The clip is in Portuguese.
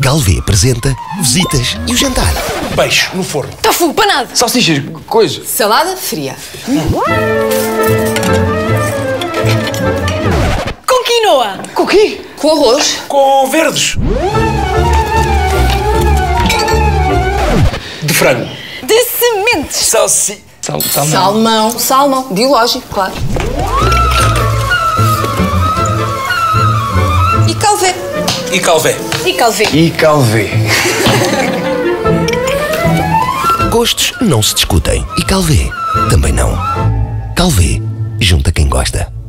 Galvê apresenta visitas e o jantar. Peixe no forno. Tofu, panado. Salsichas, coisa. Salada fria. Com quinoa. Com o quê? Com arroz. Com verdes. De frango. De sementes. Salsi... Sal, salmão. Salmão. Salmão. Biológico, claro. E calvé. E calvé. E calvé. Gostos não se discutem. E Calvê também não. Calvê junta quem gosta.